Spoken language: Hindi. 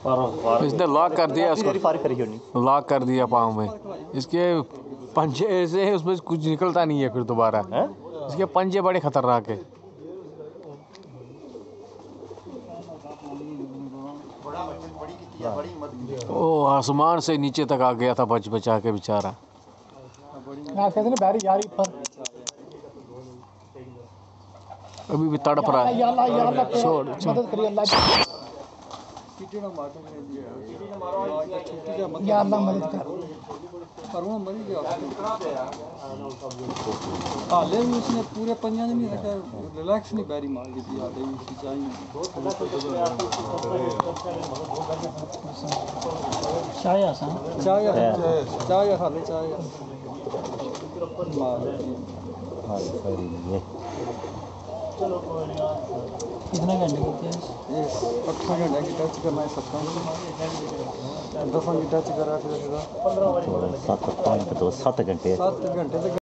इसने लॉक कर दिया उसको। लॉक कर दिया पाँव में। इसके पंजे ऐसे हैं उसमें कुछ निकलता नहीं है फिर दोबारा। इसके पंजे बड़े खतरनाक है। ओ आसमान से नीचे तक आ गया था बच बचा के बेचारा। अभी भी तड़प रहा है। छोड़, या अल्लाह मदद कर पर मरी गया हाले भी उसने पूरे पंजा ने नहीं रखा रिलैक्स नहीं बैरी मार दी हाले भी उसकी चाहिए चाय आसान चाय चाय हाले चाय मार दी सही कितना घंटे करते हैं अठा घंटे की टच करना है सत्तर दस की टच करा फिर सत्त पाँच तो सत्त घंटे। सात घंटे